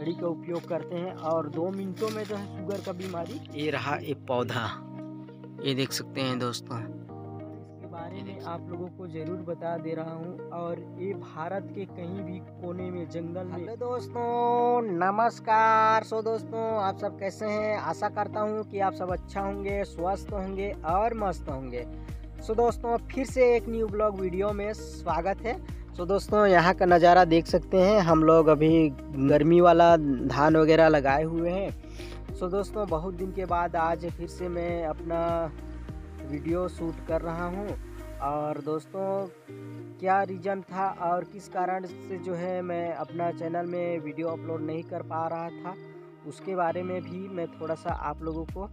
जड़ी का उपयोग करते हैं और दो मिनटों में जो है शुगर का बीमारी ये रहा ये पौधा। ये देख सकते हैं दोस्तों। इसके बारे में आप लोगों को ज़रूर बता दे रहा हूँ और ये भारत के कहीं भी कोने में जंगल में। हेलो दोस्तों नमस्कार। सो दोस्तों आप सब कैसे हैं? आशा करता हूँ कि आप सब अच्छा होंगे स्वस्थ होंगे और मस्त होंगे। सो दोस्तों फिर से एक न्यू ब्लॉग वीडियो में स्वागत है। सो दोस्तों, यहाँ का नज़ारा देख सकते हैं। हम लोग अभी गर्मी वाला धान वगैरह लगाए हुए हैं। सो दोस्तों, बहुत दिन के बाद आज फिर से मैं अपना वीडियो शूट कर रहा हूँ। और, दोस्तों, क्या रीज़न था और किस कारण से जो है मैं अपना चैनल में वीडियो अपलोड नहीं कर पा रहा था, उसके बारे में भी मैं थोड़ा सा आप लोगों को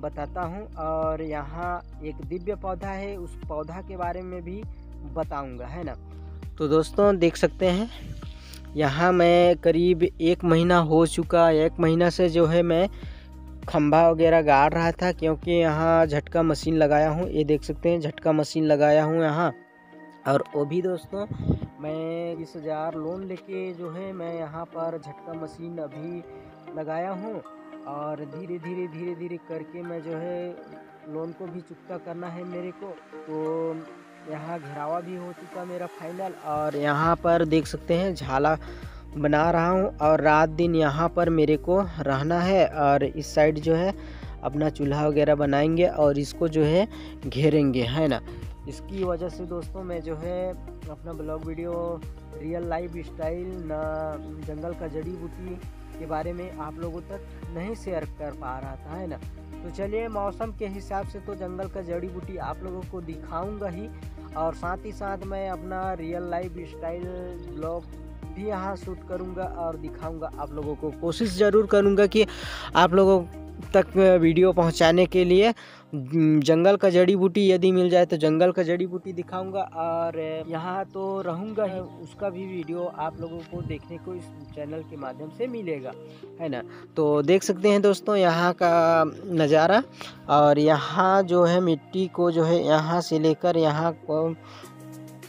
बताता हूँ। और, यहाँ एक दिव्य पौधा है, उस पौधा के बारे में भी बताऊँगा, है ना? तो दोस्तों, देख सकते हैं, यहाँ मैं करीब एक महीना हो चुका एक महीना से जो है मैं खंभा वगैरह गाड़ रहा था, क्योंकि यहाँ झटका मशीन लगाया हूँ। ये देख सकते हैं, झटका मशीन लगाया हूँ यहाँ। और वो भी दोस्तों, मैं बीस हज़ार लोन लेके जो है मैं यहाँ पर झटका मशीन अभी लगाया हूँ। और धीरे धीरे धीरे धीरे करके मैं जो है लोन को भी चुकता करना है मेरे को। तो यहाँ घेरावा भी हो चुका मेरा फाइनल और यहाँ पर देख सकते हैं, झाला बना रहा हूँ और रात दिन यहाँ पर मेरे को रहना है और इस साइड जो है अपना चूल्हा वगैरह बनाएँगे और इसको जो है घेरेंगे, है ना? इसकी वजह से दोस्तों मैं जो है अपना blog video real life style न जंगल का जड़ी बूटी के बारे में आप लोगों तक नहीं शेयर कर पा रहा था, है ना? तो चलिए मौसम के हिसाब से तो जंगल का जड़ी बूटी आप लोगों को दिखाऊँगा ही। और साथ ही साथ मैं अपना रियल लाइफ स्टाइल ब्लॉग भी यहाँ शूट करूँगा और दिखाऊँगा आप लोगों को। कोशिश ज़रूर करूँगा कि आप लोगों तक वीडियो पहुँचाने के लिए जंगल का जड़ी बूटी यदि मिल जाए तो जंगल का जड़ी बूटी दिखाऊँगा और यहाँ तो रहूँगा ही, उसका भी वीडियो आप लोगों को देखने को इस चैनल के माध्यम से मिलेगा, है ना? तो देख सकते हैं दोस्तों यहाँ का नज़ारा और यहाँ जो है मिट्टी को जो है यहाँ से लेकर यहाँ को,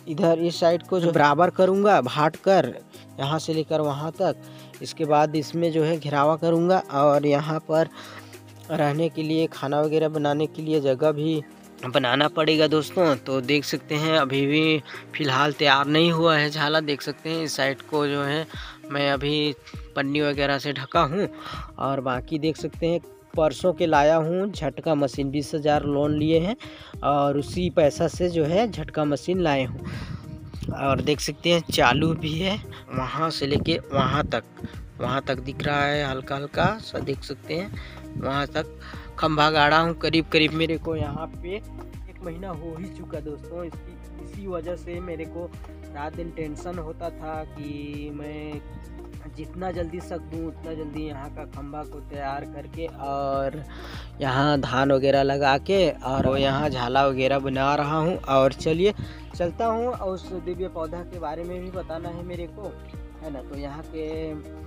इधर इस साइड को जो बराबर करूँगा, भाट कर, यहाँ से लेकर वहाँ तक। इसके बाद इसमें जो है घिरावा करूँगा और यहाँ पर रहने के लिए, खाना वगैरह बनाने के लिए जगह भी बनाना पड़ेगा दोस्तों। तो देख सकते हैं, अभी भी फ़िलहाल तैयार नहीं हुआ है झाला। देख सकते हैं, इस साइड को जो है मैं अभी पन्नी वगैरह से ढका हूँ और बाकी देख सकते हैं, परसों के लाया हूँ। झटका मशीन बीस हज़ार लोन लिए हैं और उसी पैसा से जो है झटका मशीन लाए हूँ। और देख सकते हैं चालू भी है, वहाँ से लेके वहाँ तक। वहाँ तक दिख रहा है हल्का हल्का सा देख सकते हैं, वहाँ तक। खंभा गाड़ा हूँ करीब करीब मेरे को यहाँ पे। एक महीना हो ही चुका दोस्तों, इसकी, इसी वजह से मेरे को रात दिन टेंशन होता था कि मैं जितना जल्दी सक, उतना जल्दी यहाँ का खंभा को तैयार करके और यहाँ धान वगैरह लगा के और यहाँ झाला वगैरह बना रहा हूँ। और चलिए, चलता हूँ। और उस दिव्य पौधा के बारे में भी बताना है मेरे को, है ना? तो यहाँ के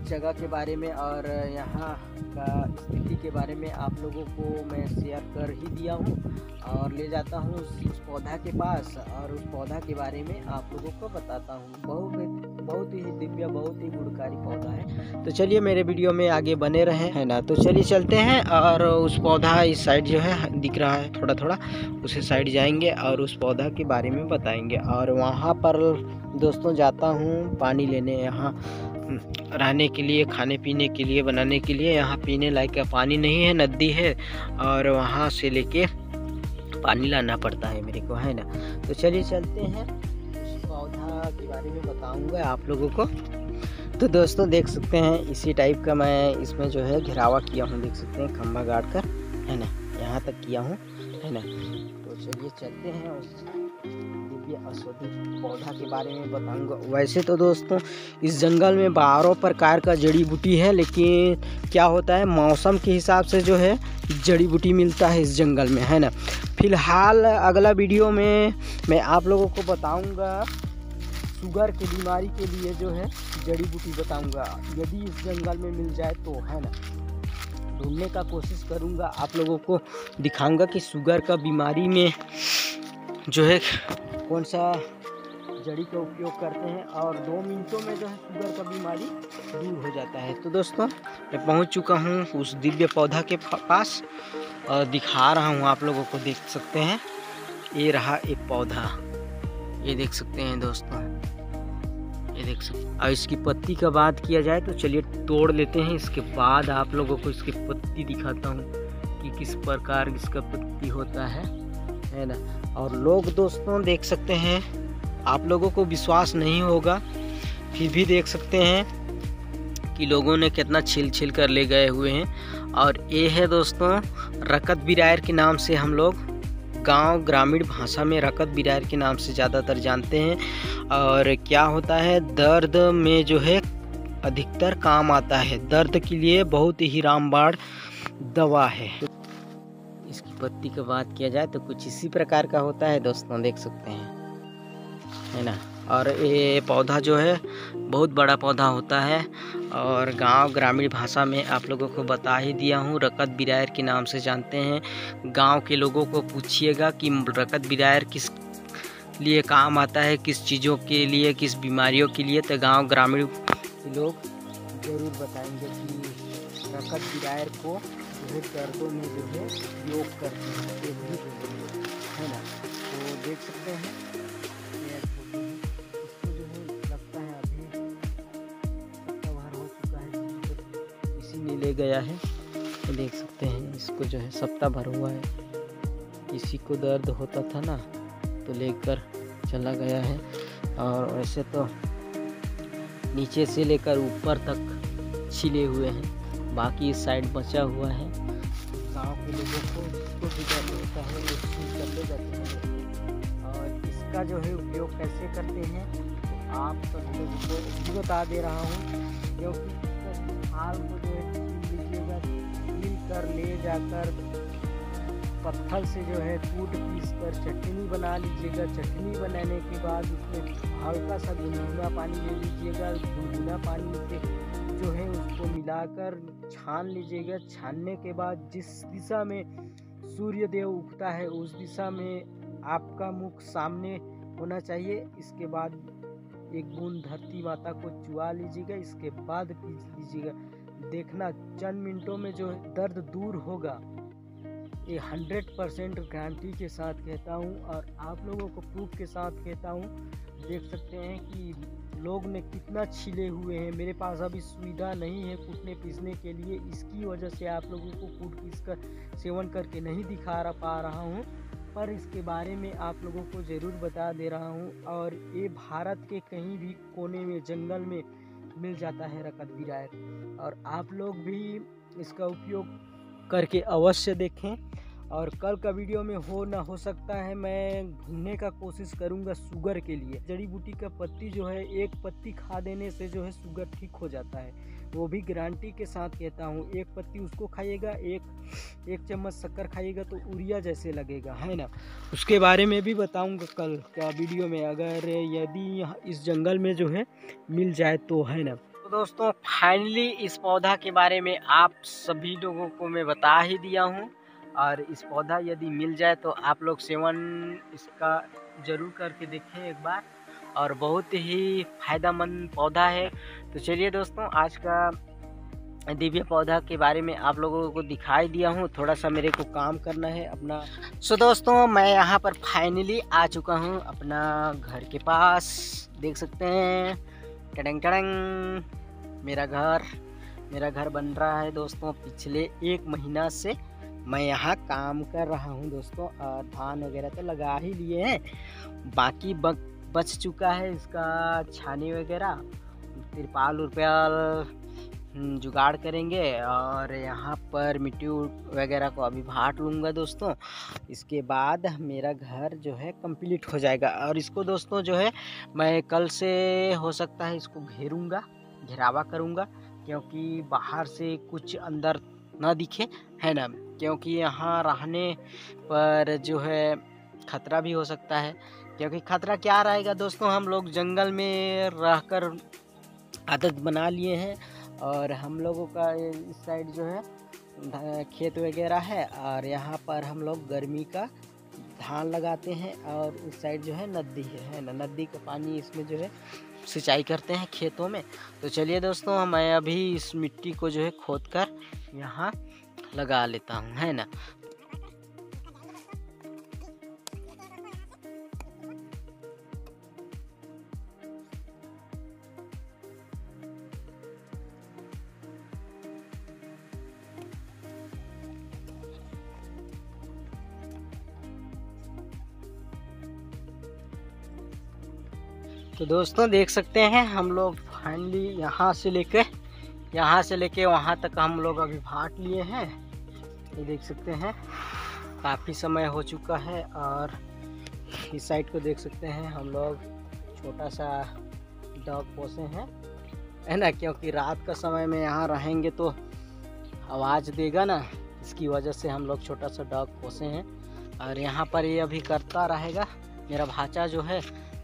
जगह के बारे में और यहाँ का स्थिति के बारे में आप लोगों को मैं शेयर कर ही दिया हूँ। और ले जाता हूँ उस पौधा के पास और उस पौधा के बारे में आप लोगों को बताता हूँ। बहुत बहुत ही दिव्य, बहुत ही गुणकारी पौधा है। तो चलिए मेरे वीडियो में आगे बने रहे, है ना? तो चलिए चलते हैं और उस पौधा इस साइड जो है, दिख रहा है थोड़ा थोड़ा उसे साइड जाएँगे और उस पौधा के बारे में बताएँगे। और वहाँ पर दोस्तों जाता हूँ पानी लेने यहाँ, रहने के लिए, खाने पीने के लिए, बनाने के लिए। यहाँ पीने लायक पानी नहीं है, नदी है और वहाँ से लेके पानी लाना पड़ता है मेरे को, है ना? तो चलिए चलते हैं। के बारे में बताऊँगा आप लोगों को। तो दोस्तों, देख सकते हैं, इसी टाइप का मैं इसमें जो है घिरावा किया हूँ। देख सकते हैं खंभा गाड़ कर, है ना? यहाँ तक किया हूँ, है ना? तो चलिए चलते हैं उस दिव्य औषधि पौधा के बारे में बताऊँगा। वैसे तो दोस्तों, इस जंगल में बारह प्रकार का जड़ी बूटी है, लेकिन क्या होता है, मौसम के हिसाब से जो है, जड़ी बूटी मिलता है इस जंगल में, है ना? फ़िलहाल अगला वीडियो में मैं आप लोगों को बताऊँगा शुगर की बीमारी के लिए जो है जड़ी बूटी बताऊँगा। यदि इस जंगल में मिल जाए तो है ना? ढूँढने का कोशिश करूँगा। आप लोगों को दिखाऊँगा कि शुगर का बीमारी में जो है कौन सा जड़ी का उपयोग करते हैं और दो मिनटों में जो है शुगर का बीमारी दूर हो जाता है। तो दोस्तों, मैं पहुँच चुका हूँ उस दिव्य पौधा के पास और दिखा रहा हूँ, आप लोगों को देख सकते हैं। ये रहा एक पौधा। ये देख सकते हैं दोस्तों। ये देख सकते और इसकी पत्ती का बात किया जाए तो चलिए तोड़ लेते हैं। इसके बाद आप लोगों को इसकी पत्ती दिखाता हूँ कि किस प्रकार इसका पत्ती होता है। है ना? और लोग दोस्तों देख सकते हैं, आप लोगों को विश्वास नहीं होगा, फिर भी देख सकते हैं कि लोगों ने कितना छिल छिल कर ले गए हुए हैं। और ये है दोस्तों, रकत बिरायर के नाम से हम लोग गाँव ग्रामीण भाषा में रकत बिरार के नाम से ज़्यादातर जानते हैं। और क्या होता है? दर्द में जो है, अधिकतर काम आता है। दर्द के लिए बहुत ही रामबाण दवा है। इसकी पत्ती की बात किया जाए तो कुछ इसी प्रकार का होता है, दोस्तों, देख सकते हैं। है ना? और ये पौधा जो है, बहुत बड़ा पौधा होता है। और गाँव ग्रामीण भाषा में आप लोगों को बता ही दिया हूँ, रकत बिरायर के नाम से जानते हैं। गाँव के लोगों को पूछिएगा कि रकत बिरायर किस लिए काम आता है, किस चीज़ों के लिए, किस बीमारियों के लिए तो गाँव ग्रामीण लोग ज़रूर बताएँगे कि रकत बिरायर को जो दर्दों में जो है योग करते हैं है ना? तो देख सकते हैं। गया है। तो देख सकते हैं, इसको जो है सप्ताह भर हुआ है। किसी को दर्द होता था ना तो लेकर चला गया है। और वैसे तो नीचे से लेकर ऊपर तक छिले हुए हैं। बाकी साइड बचा हुआ है। गाँव के लोगों को जिसको भी दर्द होता है जाते हैं। और इसका जो है उपयोग कैसे करते हैं तो आप सभी लोगों को बता दे रहा हूँ। क्योंकि हाल को जो है कर ले जाकर पत्थर से जो है कूट पीस कर चटनी बना लीजिएगा। चटनी बनाने के बाद उसमें हल्का सा गुनगुना पानी ले लीजिएगा। गुनगुना पानी से जो है उसको मिलाकर छान लीजिएगा। छानने के बाद जिस दिशा में सूर्य देव उगता है, उस दिशा में आपका मुख सामने होना चाहिए। इसके बाद एक बूंद धरती माता को चुआ लीजिएगा। इसके बाद पीस लीजिएगा। देखना चंद मिनटों में जो दर्द दूर होगा। ये हंड्रेड परसेंट गारंटी के साथ कहता हूँ और आप लोगों को प्रूफ के साथ कहता हूँ। देख सकते हैं कि लोग ने कितना छिले हुए हैं। मेरे पास अभी सुविधा नहीं है कूटने पीसने के लिए। इसकी वजह से आप लोगों को कूट पीस कर सेवन करके नहीं दिखा रहा, पा रहा हूँ। पर इसके बारे में आप लोगों को ज़रूर बता दे रहा हूँ। और ये भारत के कहीं भी कोने में, जंगल में मिल जाता है रकत बिरायर और आप लोग भी इसका उपयोग करके अवश्य देखें। और कल का वीडियो में हो ना हो सकता है मैं घूमने का कोशिश करूँगा शुगर के लिए। जड़ी बूटी का पत्ती जो है, एक पत्ती खा देने से जो है शुगर ठीक हो जाता है। वो भी गारंटी के साथ कहता हूँ, एक पत्ती उसको खाइएगा एक एक चम्मच शक्कर खाइएगा तो उड़िया जैसे लगेगा, है ना? उसके बारे में भी बताऊँगा कल का वीडियो में, अगर यदि इस जंगल में जो है मिल जाए तो है ना? तो दोस्तों फाइनली इस पौधा के बारे में आप सभी लोगों को मैं बता ही दिया हूँ। और इस पौधा यदि मिल जाए तो आप लोग सेवन इसका ज़रूर करके देखें एक बार। और बहुत ही फ़ायदेमंद पौधा है। तो चलिए दोस्तों आज का दिव्य पौधा के बारे में आप लोगों को दिखाई दिया हूँ। थोड़ा सा मेरे को काम करना है अपना। सो so, दोस्तों मैं यहाँ पर फाइनली आ चुका हूँ अपना घर के पास। देख सकते हैं। टडंग टडंग। मेरा घर मेरा घर बन रहा है दोस्तों। पिछले एक महीना से मैं यहाँ काम कर रहा हूँ दोस्तों। धान वगैरह तो लगा ही लिए हैं। बाकी बच चुका है इसका छानी वगैरह। तिरपाल उरपाल हम्म, जुगाड़ करेंगे और यहाँ पर मिट्टी वगैरह को अभी भाट लूँगा दोस्तों। इसके बाद मेरा घर जो है कंप्लीट हो जाएगा और इसको दोस्तों जो है मैं कल से हो सकता है इसको घेरूँगा घेरावा करूँगा क्योंकि बाहर से कुछ अंदर ना दिखे है ना? क्योंकि यहाँ रहने पर जो है ख़तरा भी हो सकता है। क्योंकि ख़तरा क्या रहेगा दोस्तों, हम लोग जंगल में रहकर आदत बना लिए हैं और हम लोगों का इस साइड जो है, खेत वगैरह है और यहाँ पर हम लोग गर्मी का धान लगाते हैं और इस साइड जो है नदी है है ना? नदी का पानी इसमें जो है सिंचाई करते हैं खेतों में। तो चलिए दोस्तों, मैं अभी इस मिट्टी को जो है खोद कर यहाँ लगा लेता हूँ, है ना? तो दोस्तों, देख सकते हैं हम लोग फाइनली यहाँ से लेके, यहाँ से लेके वहाँ तक हम लोग अभी भाट लिए हैं। ये देख सकते हैं, काफ़ी समय हो चुका है और इस साइड को देख सकते हैं हम लोग छोटा सा डॉग पोसे हैं। है ना, क्योंकि रात का समय में यहाँ रहेंगे तो आवाज़ देगा ना, इसकी वजह से हम लोग छोटा सा डॉग पोसे हैं। और यहाँ पर ये अभी करता रहेगा, मेरा भाचा जो है,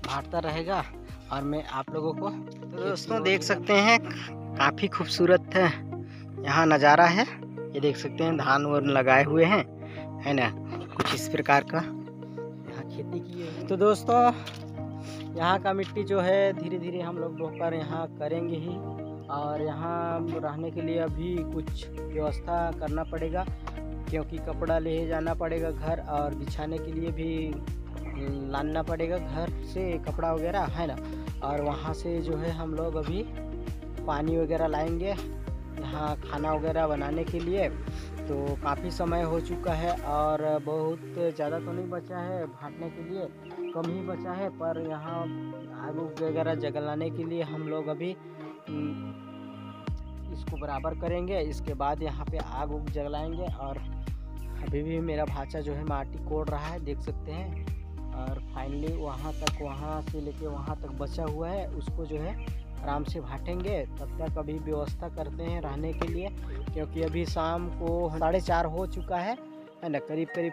भाटता रहेगा। और मैं आप लोगों को तो दोस्तों देख सकते हैं काफ़ी खूबसूरत है। यहाँ नज़ारा है ये देख सकते हैं धान वन लगाए हुए हैं है ना? कुछ इस प्रकार का। यहाँ खेती की है। तो दोस्तों यहाँ का मिट्टी जो है धीरे धीरे हम लोग दोपहर यहाँ करेंगे ही। और यहाँ रहने के लिए अभी कुछ व्यवस्था करना पड़ेगा क्योंकि कपड़ा ले जाना पड़ेगा घर और बिछाने के लिए भी लाना पड़ेगा घर से कपड़ा वगैरह है ना? और वहाँ से जो है हम लोग अभी पानी वगैरह लाएँगे, यहाँ खाना वगैरह बनाने के लिए। तो काफ़ी समय हो चुका है और बहुत ज़्यादा तो नहीं बचा है भाटने के लिए, कम ही बचा है। पर यहाँ आग वगैरह जगलाने के लिए हम लोग अभी इसको बराबर करेंगे। इसके बाद यहाँ पे आग उग जगलाएँगे और अभी भी मेरा भाचा जो है माटी कोड़ रहा है, देख सकते हैं। और फाइनली वहाँ तक, वहाँ से लेके वहाँ तक बचा हुआ है। उसको जो है आराम से भाटेंगे तब तक अभी व्यवस्था करते हैं रहने के लिए, क्योंकि अभी शाम को साढ़े चार हो चुका है। है ना? करीब करीब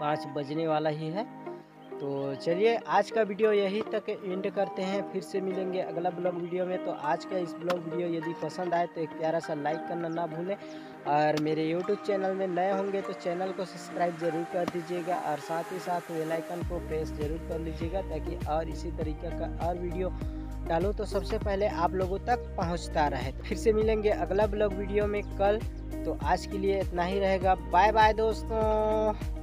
पाँच बजने वाला ही है। तो चलिए आज का वीडियो यही तक एंड करते हैं। फिर से मिलेंगे अगला ब्लॉग वीडियो में। तो आज का इस ब्लॉग वीडियो यदि पसंद आए तो एक प्यारा सा लाइक करना ना भूलें। और मेरे यूट्यूब चैनल में नए होंगे तो चैनल को सब्सक्राइब ज़रूर कर दीजिएगा और साथ ही साथ बेल आइकन को प्रेस ज़रूर कर लीजिएगा ताकि और इसी तरीके का और वीडियो डालूँ। तो सबसे पहले आप लोगों तक पहुँचता रहे। फिर से मिलेंगे अगला ब्लॉग वीडियो में कल। तो आज के लिए इतना ही रहेगा। बाय बाय दोस्तों।